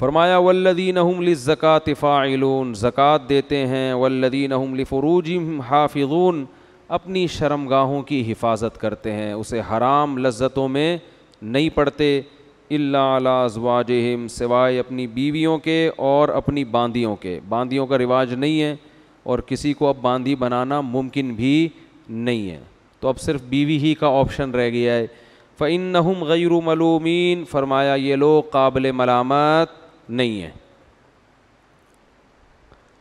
फरमाया, वल्लदीन हम ज़क़ात फ़ाइलून ज़क़़त देते हैं, वल्लदीन हम फ़रूजिम हाफिजून अपनी शर्मगाहों की हिफाजत करते हैं, उसे हराम लज्जतों में नहीं पड़ते अल्लाजवाजहिम सिवाय अपनी बीवियों के और अपनी बांदियों के। बांदियों का रिवाज नहीं है और किसी को अब बांदी बनाना मुमकिन भी नहीं है। तो अब सिर्फ़ बीवी ही का ऑप्शन रह गया है। फ़िन गैर मलूमीन, फरमाया, ये लोग काबिल मलामत नहीं है।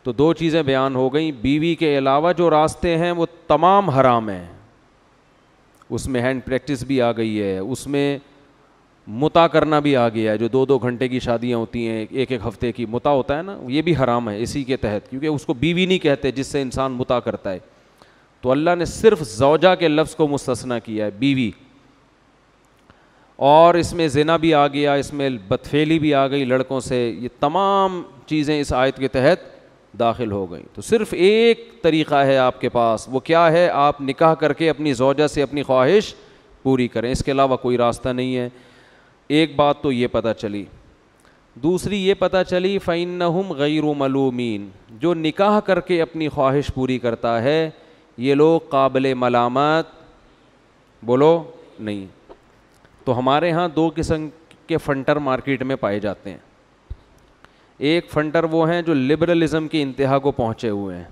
तो दो चीज़ें बयान हो गई। बीवी के अलावा जो रास्ते हैं, वो तमाम हराम हैं। उसमें हैंड प्रैक्टिस भी आ गई है। उसमें मुता करना भी आ गया है। जो दो दो घंटे की शादियाँ होती हैं एक एक हफ़्ते की, मुता होता है ना, ये भी हराम है इसी के तहत। क्योंकि उसको बीवी नहीं कहते, जिससे इंसान मुता करता है। तो अल्लाह ने सिर्फ़ जौजा के लफ्ज़ को मुस्तना किया है, बीवी। और इसमें जना भी आ गया, इसमें बदफेली भी आ गई, लड़कों से ये तमाम चीज़ें इस आयत के तहत दाखिल हो गई। तो सिर्फ़ एक तरीक़ा है आपके पास, वो क्या है? आप निकाह करके अपनी जौजा से अपनी ख्वाहिश पूरी करें। इसके अलावा कोई रास्ता नहीं है। एक बात तो ये पता चली, दूसरी ये पता चली फ़ैनहम गैर मलूमीन, जो निकाह करके अपनी ख्वाहिश पूरी करता है, ये लोग काबिल मलामत, बोलो? नहीं। तो हमारे यहाँ दो किस्म के फंटर मार्केट में पाए जाते हैं। एक फंटर वो हैं जो लिबरलिज़म की इंतहा को पहुँचे हुए हैं।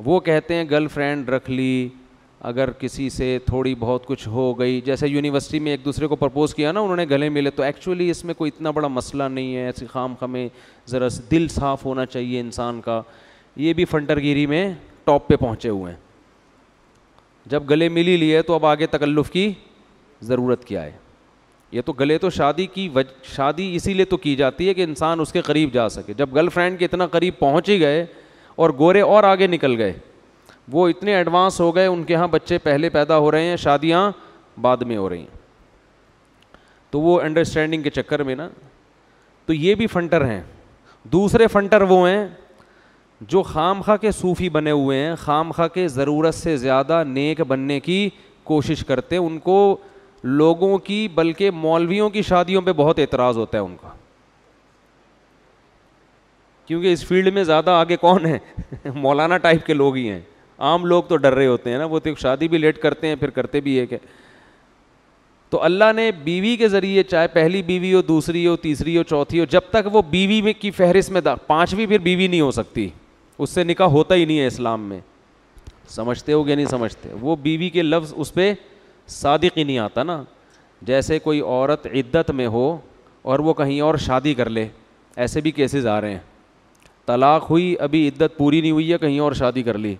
वो कहते हैं गर्लफ्रेंड रख ली, अगर किसी से थोड़ी बहुत कुछ हो गई। जैसे यूनिवर्सिटी में एक दूसरे को प्रपोज़ किया ना, उन्होंने गले मिले तो एक्चुअली इसमें कोई इतना बड़ा मसला नहीं है। ऐसी खाम खमें ज़रा दिल साफ़ होना चाहिए इंसान का। ये भी फंटरगिरी में टॉप पे पहुँचे हुए हैं। जब गले मिली लिए तो अब आगे तकल्लुफ़ की ज़रूरत क्या है? ये तो गले तो शादी की वज, शादी इसीलिए तो की जाती है कि इंसान उसके करीब जा सके। जब गर्लफ्रेंड के इतना करीब पहुँच ही गए और गोरे और आगे निकल गए, वो इतने एडवांस हो गए, उनके यहाँ बच्चे पहले पैदा हो रहे हैं, शादियाँ बाद में हो रही हैं। तो वो अंडरस्टैंडिंग के चक्कर में ना तो ये भी फंटर हैं। दूसरे फंटर वो हैं जो खाम खा के सूफ़ी बने हुए हैं खाम खा के ज़रूरत से ज़्यादा नेक बनने की कोशिश करते हैं। उनको लोगों की, बल्कि मौलवियों की शादियों पे बहुत एतराज़ होता है उनका। क्योंकि इस फ़ील्ड में ज़्यादा आगे कौन है? मौलाना टाइप के लोग ही हैं। आम लोग तो डर रहे होते हैं ना, वो तो शादी भी लेट करते हैं, फिर करते भी है क्या? तो अल्लाह ने बीवी के ज़रिए, चाहे पहली बीवी हो, दूसरी हो, तीसरी हो, चौथी हो, जब तक वो बीवी में की फहरिस्त में पांचवी फिर बीवी नहीं हो सकती। उससे निकाह होता ही नहीं है इस्लाम में। समझते हो या नहीं समझते? वो बीवी के लफ्ज़ उस पर सादिक ही नहीं आता ना। जैसे कोई औरत इद्दत में हो और वो कहीं और शादी कर ले, ऐसे भी केसेस आ रहे हैं। तलाक हुई, अभी इद्दत पूरी नहीं हुई है, कहीं और शादी कर ली।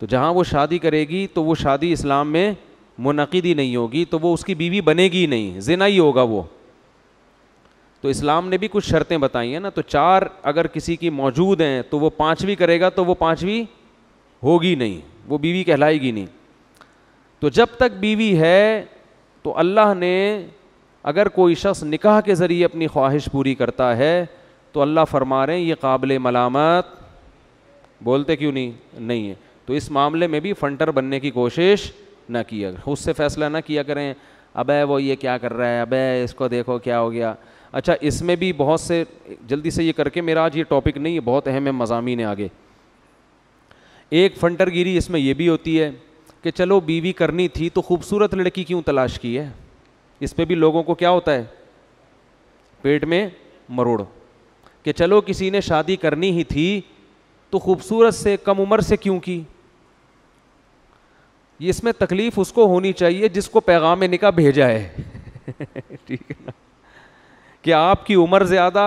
तो जहाँ वो शादी करेगी तो वो शादी इस्लाम में मुनदी नहीं होगी तो वो उसकी बीवी बनेगी ही नहीं, जिना ही होगा वो। तो इस्लाम ने भी कुछ शर्तें बताई हैं ना तो चार अगर किसी की मौजूद हैं तो वो पाँचवीं करेगा तो वो पाँचवीं होगी नहीं, वो बीवी कहलाएगी नहीं। तो जब तक बीवी है तो अल्लाह ने अगर कोई शख्स निकाह के ज़रिए अपनी ख्वाहिश पूरी करता है तो अल्लाह फरमा रहे हैं, ये काबिल मलामत। बोलते क्यों नहीं? नहीं है। तो इस मामले में भी फंटर बनने की कोशिश ना किया उससे फैसला ना किया करें। अब, वो ये क्या कर रहा है? अब, इसको देखो क्या हो गया। अच्छा इसमें भी बहुत से, जल्दी से ये करके मेरा आज ये टॉपिक नहीं है बहुत अहम है मजामी ने आगे। एक फंटरगिरी इसमें यह भी होती है कि चलो बीवी करनी थी तो खूबसूरत लड़की क्यों तलाश की है? इस पर भी लोगों को क्या होता है? पेट में मरोड़। कि चलो किसी ने शादी करनी ही थी तो खूबसूरत से, कम उम्र से क्यों की? इसमें तकलीफ़ उसको होनी चाहिए जिसको पैगाम निका भेजा है। ठीक है ना? कि आपकी उम्र ज़्यादा,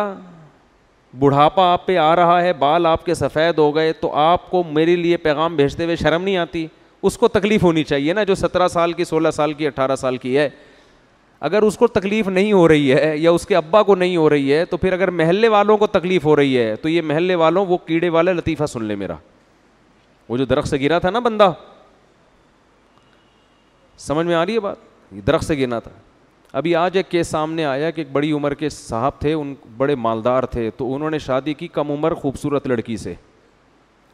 बुढ़ापा आप पे आ रहा है, बाल आपके सफ़ेद हो गए तो आपको मेरे लिए पैगाम भेजते हुए शर्म नहीं आती? उसको तकलीफ़ होनी चाहिए ना, जो सत्रह साल की, सोलह साल की, अठारह साल की है। अगर उसको तकलीफ़ नहीं हो रही है या उसके अब्बा को नहीं हो रही है तो फिर अगर महल्ले वालों को तकलीफ़ हो रही है तो ये महल्ले वालों, वो कीड़े वाला लतीफ़ा सुन ले मेरा। वो जो दरख्त से गिरा था ना बंदा, समझ में आ रही है बात? दरख्त से गिरना था। अभी आज एक केस सामने आया कि एक बड़ी उम्र के साहब थे, उन बड़े मालदार थे तो उन्होंने शादी की कम उम्र खूबसूरत लड़की से।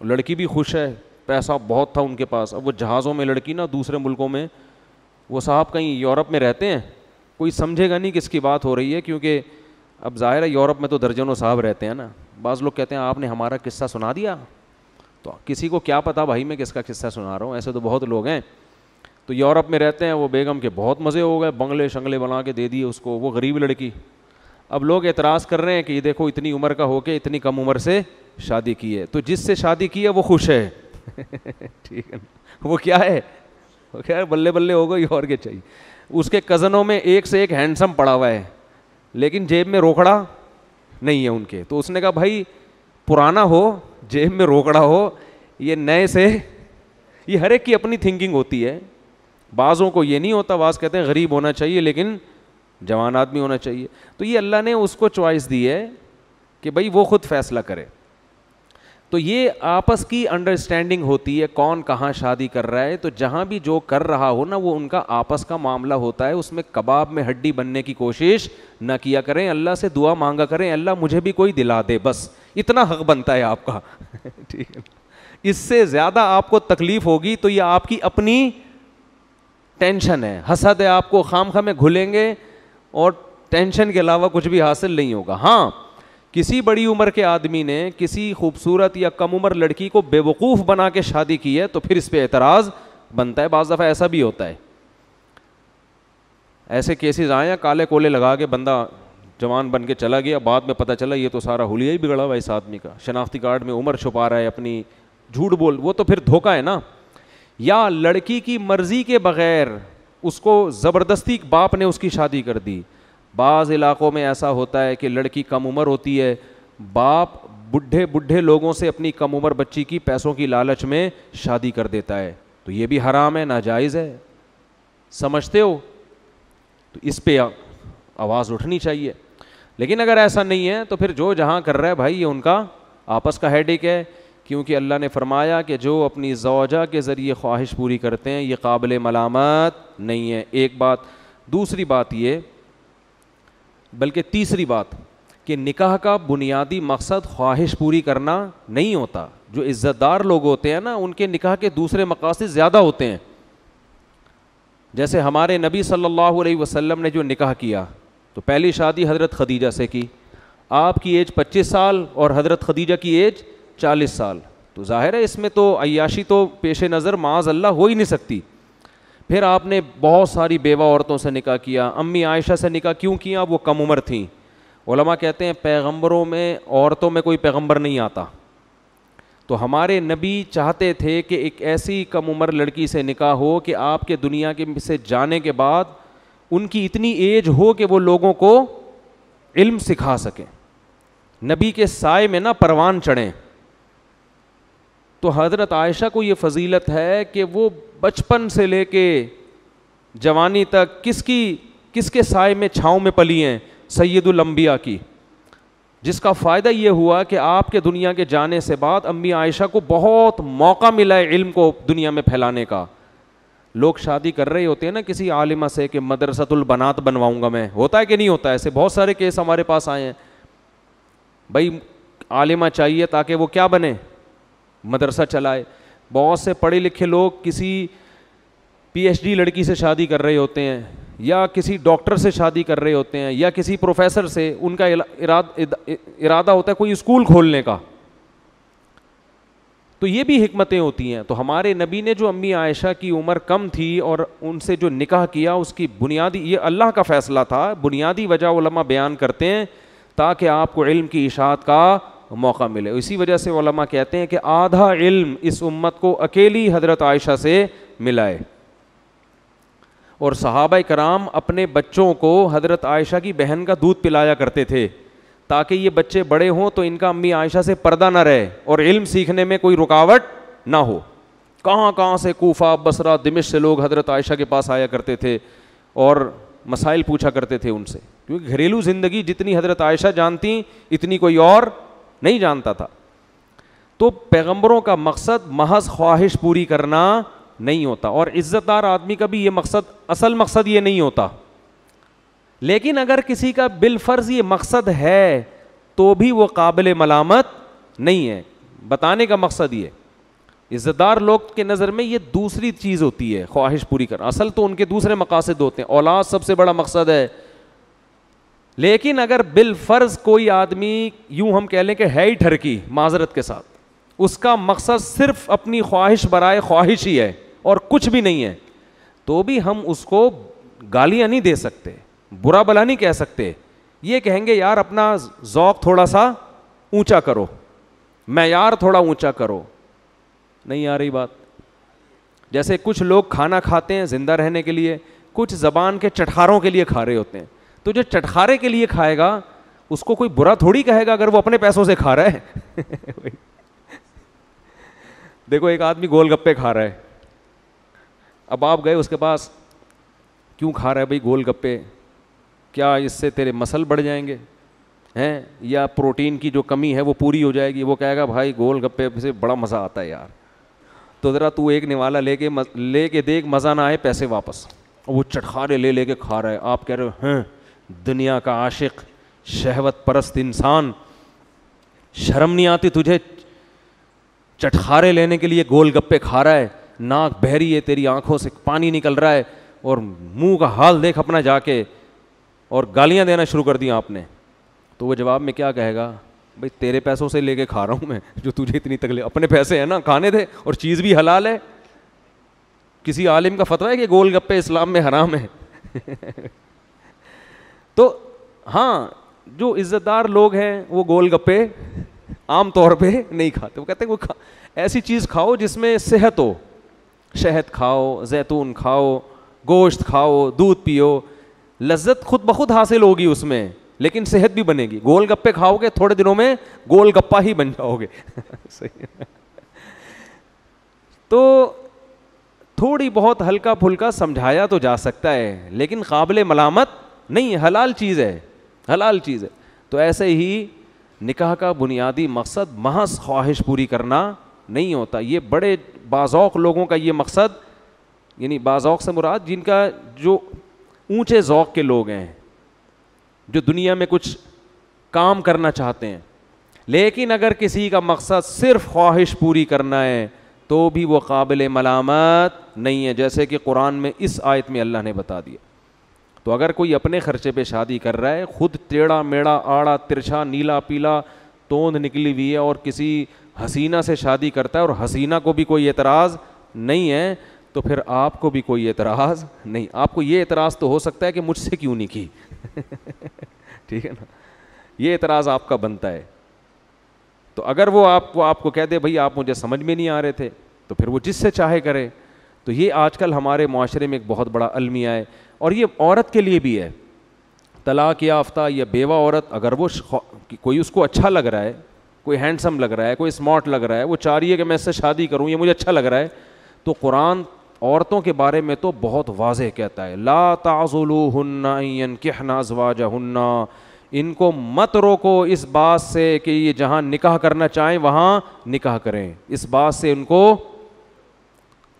लड़की भी खुश है पैसा बहुत था उनके पास। अब वो जहाज़ों में लड़की ना, दूसरे मुल्कों में, वो साहब कहीं यूरोप में रहते हैं। कोई समझेगा नहीं किसकी बात हो रही है, क्योंकि अब ज़ाहिर है यूरोप में तो दर्जनों साहब रहते हैं ना। बाज़ लोग कहते हैं, आपने हमारा किस्सा सुना दिया? तो किसी को क्या पता भाई मैं किसका किस्सा सुना रहा हूँ? ऐसे तो बहुत लोग हैं। तो यूरोप में रहते हैं, वो बेगम के बहुत मज़े हो गए। बंगले शंगले बना के दे दिए उसको, वो गरीब लड़की। अब लोग एतराज़ कर रहे हैं कि ये देखो, इतनी उम्र का होके इतनी कम उम्र से शादी की है। तो जिससे शादी की है, वो खुश है। ठीक है वो क्या है? वो क्या है? बल्ले बल्ले हो गई और क्या चाहिए? उसके कज़नों में एक से एक हैंडसम पड़ा हुआ है, लेकिन जेब में रोकड़ा नहीं है उनके। तो उसने कहा, भाई, पुराना हो, जेब में रोकड़ा हो, ये नए से, ये हर एक की अपनी थिंकिंग होती है। बाज़ों को ये नहीं होता, बाज़ कहते हैं, गरीब होना चाहिए, लेकिन जवान आदमी होना चाहिए। तो ये अल्लाह ने उसको चॉइस दी है कि भाई वो खुद फैसला करे। तो ये आपस की अंडरस्टैंडिंग होती है, कौन कहाँ शादी कर रहा है। तो जहाँ भी जो कर रहा हो ना, वो उनका आपस का मामला होता है। उसमें कबाब में हड्डी बनने की कोशिश ना किया करें। अल्लाह से दुआ मांगा करें, अल्लाह मुझे भी कोई दिला दे, बस। इतना हक बनता है आपका। ठीक है। इससे ज़्यादा आपको तकलीफ़ होगी तो ये आपकी अपनी टेंशन है। हसद है आपको खाम खा में घुलेंगे और टेंशन के अलावा कुछ भी हासिल नहीं होगा। हाँ किसी बड़ी उम्र के आदमी ने किसी खूबसूरत या कम उम्र लड़की को बेवकूफ़ बना के शादी की है तो फिर इस पर एतराज़ बनता है, बाज़ दफ़ा ऐसा भी होता है। ऐसे केसेस आए हैं, काले कोले लगा के बंदा जवान बन के चला गया, बाद में पता चला ये तो सारा हुलिया ही बिगड़ा हुआ इस आदमी का। शनाख्ती कार्ड में उम्र छुपा रहा है अपनी, झूठ बोल, वो तो फिर धोखा है ना। या लड़की की मर्ज़ी के बगैर उसको ज़बरदस्ती बाप ने उसकी शादी कर दी। बाज़ इलाक़ों में ऐसा होता है कि लड़की कम उम्र होती है, बाप बुढ़े बुढ़े लोगों से अपनी कम उम्र बच्ची की पैसों की लालच में शादी कर देता है। तो ये भी हराम है, नाजायज़ है। समझते हो? तो इस पर आवाज़ उठनी चाहिए। लेकिन अगर ऐसा नहीं है तो फिर जो जहाँ कर रहा है भाई, ये उनका आपस का हेडेक है। क्योंकि अल्लाह ने फरमाया कि जो अपनी जौजा के ज़रिए ख्वाहिश पूरी करते हैं, ये काबिल मलामत नहीं है। एक बात, दूसरी बात ये बल्कि तीसरी बात कि निकाह का बुनियादी मकसद ख्वाहिश पूरी करना नहीं होता। जो इज़्ज़तदार लोग होते हैं ना, उनके निकाह के दूसरे मकासद ज़्यादा होते हैं। जैसे हमारे नबी सल्लल्लाहु अलैहि वसल्लम ने जो निकाह किया तो पहली शादी हज़रत खदीजा से की। आपकी एज 25 साल और हज़रत खदीजा की एज 40 साल। तो ज़ाहिर है इसमें तो अयाशी तो पेश नज़र माज अल्लाह हो ही नहीं सकती। फिर आपने बहुत सारी बेवा औरतों से निकाह किया, अम्मी आयशा से निकाह क्यों किया? वो कम उम्र थी। ओलमा कहते हैं, पैगंबरों में, औरतों में कोई पैगंबर नहीं आता। तो हमारे नबी चाहते थे कि एक ऐसी कम उम्र लड़की से निकाह हो कि आपके दुनिया के से जाने के बाद उनकी इतनी एज हो कि वो लोगों को इल्म सिखा सकें। नबी के साय में ना परवान चढ़ें। तो हज़रत आयशा को ये फजीलत है कि वो बचपन से लेके जवानी तक किसकी, किसके साय में छाँव में पली हैं? सैदुलम्बिया की। जिसका फ़ायदा ये हुआ कि आपके दुनिया के जाने से बाद अम्मी आयशा को बहुत मौका मिला है इल्म को दुनिया में फैलाने का। लोग शादी कर रहे होते हैं ना किसी आलिमा से कि मदरसतुल बनात बनवाऊँगा मैं। होता है कि नहीं होता? ऐसे बहुत सारे केस हमारे पास आए हैं। भाई, आलिमा चाहिए ताकि वो क्या बने? मदरसा चलाए। बहुत से पढ़े लिखे लोग किसी पीएचडी लड़की से शादी कर रहे होते हैं या किसी डॉक्टर से शादी कर रहे होते हैं या किसी प्रोफेसर से उनका इराद, इरादा होता है कोई स्कूल खोलने का। तो ये भी हमतें होती हैं। तो हमारे नबी ने जो अम्मी आयशा की उम्र कम थी और उनसे जो निकाह किया उसकी बुनियादी ये अल्लाह का फ़ैसला था। बुनियादी वजह बयान करते हैं ताकि आपको इल्म की इशात का मौका मिले। इसी वजह से वलमा कहते हैं कि आधा इल्म इस उम्मत को अकेली हज़रत आयशा से मिलाए। और सहाबा कराम अपने बच्चों को हज़रत आयशा की बहन का दूध पिलाया करते थे। ताकि ये बच्चे बड़े हों तो इनका अम्मी आयशा से पर्दा ना रहे और इल्म सीखने में कोई रुकावट ना हो। कहाँ कहाँ से कोफा, बसरा, दिमिश से लोग हज़रत आयशा के पास आया करते थे और मसाइल पूछा करते थे उनसे। क्योंकि घरेलू ज़िंदगी जितनी हज़रत आयशा जानती, इतनी कोई और नहीं जानता था। तो पैगंबरों का मकसद महज ख्वाहिश पूरी करना नहीं होता और इज़्ज़तदार आदमी का भी ये मकसद, असल मकसद ये नहीं होता। लेकिन अगर किसी का बिलफर्ज ये मकसद है तो भी वो काबिल मलामत नहीं है। बताने का मकसद ये, इज़्ज़तदार लोग के नज़र में ये दूसरी चीज़ होती है, ख्वाहिश पूरी कर असल तो उनके दूसरे मकासद होते हैं। औलाद सबसे बड़ा मकसद है लेकिन अगर बिल फ़र्ज़ कोई आदमी, यूँ हम कह लें कि है ही ठरकी, माजरत के साथ, उसका मकसद सिर्फ़ अपनी ख्वाहिश बराए ख्वाहिश ही है और कुछ भी नहीं है तो भी हम उसको गालियाँ नहीं दे सकते, बुरा भला नहीं कह सकते। ये कहेंगे, यार, अपना जौक थोड़ा सा ऊँचा करो मैार थोड़ा ऊँचा करो। नहीं आ रही बात। जैसे कुछ लोग खाना खाते हैं ज़िंदा रहने के लिए, कुछ जबान के चटखारों के लिए खा रहे होते हैं तो जो चटखारे के लिए खाएगा, उसको कोई बुरा थोड़ी कहेगा अगर वो अपने पैसों से खा रहा है? देखो, एक आदमी गोलगप्पे खा रहा है। अब आप गए उसके पास, क्यों खा रहा है भाई गोलगप्पे? क्या इससे तेरे मसल बढ़ जाएँगे? हैं? या प्रोटीन की जो कमी है वो पूरी हो जाएगी? वो कहेगा, भाई गोलगप्पे से बड़ा मज़ा आता है यार। तो ज़रा तू एक निवाला लेके ले के देख, मज़ा ना आए पैसे वापस। वो चटखारे ले, लेके खा रहा है। आप कह रहे हो, हैं? दुनिया का आशिक शहवत परस्त इंसान। शर्म नहीं आती तुझे? चटखारे लेने के लिए गोलगप्पे खा रहा है, नाक बहरी है तेरी आँखों से, पानी निकल रहा है, और मुँह का हाल देख अपना जाके, और गालियाँ देना शुरू कर दी आपने। तो वो जवाब में क्या कहेगा? भाई, तेरे पैसों से लेके खा रहा हूँ मैं, जो तुझे इतनी तकलीफ़, अपने पैसे हैं ना, खाने थे और चीज़ भी हलाल है। किसी आलिम का फतवा है कि गोलगप्पे इस्लाम में हराम है? तो हाँ जो इज्जतदार लोग हैं वो गोलगप्पे आम तौर पे नहीं खाते। वो कहते हैं वो खा, ऐसी चीज़ खाओ जिसमें सेहत हो। शहद खाओ जैतून खाओ गोश्त खाओ दूध पियो। लज्जत खुद ब खुद हासिल होगी उसमें लेकिन सेहत भी बनेगी। गोलगप्पे खाओगे थोड़े दिनों में गोलगप्पा ही बन जाओगे। सही तो थोड़ी बहुत हल्का फुल्का समझाया तो जा सकता है लेकिन काबिल मलामत नहीं, हलाल चीज़ है, हलाल चीज़ है। तो ऐसे ही निकाह का बुनियादी मकसद महज ख्वाहिश पूरी करना नहीं होता। ये बड़े बाज़ौक लोगों का ये मकसद, यानी बाज़ौक से मुराद जिनका जो ऊँचे ज़ौक़ के लोग हैं, जो दुनिया में कुछ काम करना चाहते हैं। लेकिन अगर किसी का मकसद सिर्फ़ ख्वाहिश पूरी करना है तो भी वो काबिल मलामत नहीं है, जैसे कि कुरान में इस आयत में अल्लाह ने बता दिया। तो अगर कोई अपने खर्चे पे शादी कर रहा है, खुद टेढ़ा, मेढ़ा, आड़ा, तिरछा, नीला, पीला, तोंद निकली हुई है और किसी हसीना से शादी करता है और हसीना को भी कोई एतराज़ नहीं है तो फिर आपको भी कोई एतराज़ नहीं। आपको ये एतराज़ तो हो सकता है कि मुझसे क्यों नहीं की? ठीक है ना? ये एतराज़ आपका बनता है। तो अगर वो आपको आपको कह दे, भाई, आप मुझे समझ में नहीं आ रहे थे तो फिर वो जिससे चाहे करे। तो ये आजकल हमारे माशरे में एक बहुत बड़ा अलमिया है और ये औरत के लिए भी है। तलाक याफ्ता या बेवा औरत, अगर वो कोई उसको अच्छा लग रहा है, कोई हैंडसम लग रहा है, कोई स्मार्ट लग रहा है, वो चाह रही है कि मैं इससे शादी करूँ, ये मुझे अच्छा लग रहा है तो कुरान औरतों के बारे में तो बहुत वाज कहता है। ला ताज़ुलहन्ना इनको मत रोको इस बात से कि ये जहाँ निकाह करना चाहें, वहाँ निकाह करें। इस बात से उनको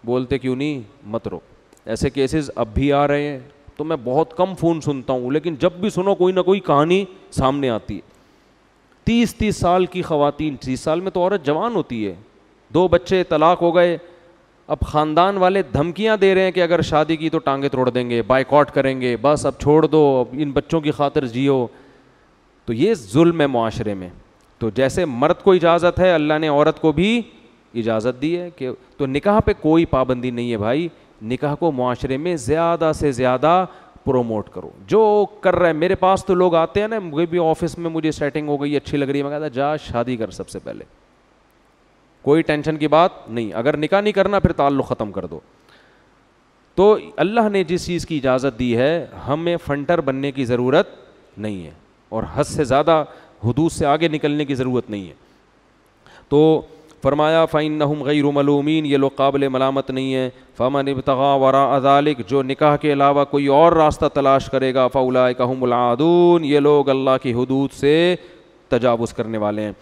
बोलते क्यों नहीं? मत रो। ऐसे केसेस अब भी आ रहे हैं। तो मैं बहुत कम फ़ोन सुनता हूँ, लेकिन जब भी सुनो, कोई ना कोई कहानी सामने आती है। तीस तीस साल की खातन तीस साल में तो औरत जवान होती है। दो बच्चे तलाक हो गए। अब ख़ानदान वाले धमकियाँ दे रहे हैं कि अगर शादी की तो टांगे तोड़ देंगे बाइकआउट करेंगे, बस अब छोड़ दो, अब इन बच्चों की खातर जियो। तो ये जुल्म है माशरे में। तो जैसे मर्द को इजाज़त है, अल्लाह ने औरत को भी इजाज़त दी है कि तो निकाह पे कोई पाबंदी नहीं है भाई। निकाह को माशरे में ज़्यादा से ज़्यादा प्रोमोट करो। जो कर रहा है, मेरे पास तो लोग आते हैं ना, मुझे भी ऑफ़िस में मुझे सेटिंग हो गई, अच्छी लग रही है। मैं कहता, जा, शादी कर सबसे पहले। कोई टेंशन की बात नहीं। अगर निकाह नहीं करना, फिर ताल्लुक़ ख़त्म कर दो। तो अल्लाह ने जिस चीज़ की इजाज़त दी है, हमें फंटर बनने की ज़रूरत नहीं है और हद से ज़्यादा हदूद से आगे निकलने की ज़रूरत नहीं है। तो फरमाया फ़ाइन फ़ैन गई गैरमलूमिन ये लोग काबिल मलामत नहीं है। फ़मन इबतगा वरा अदालिक जो निकाह के अलावा कोई और रास्ता तलाश करेगा फ़ौला कहमलादून ये लोग अल्लाह की हदूद से तजावज़ करने वाले हैं।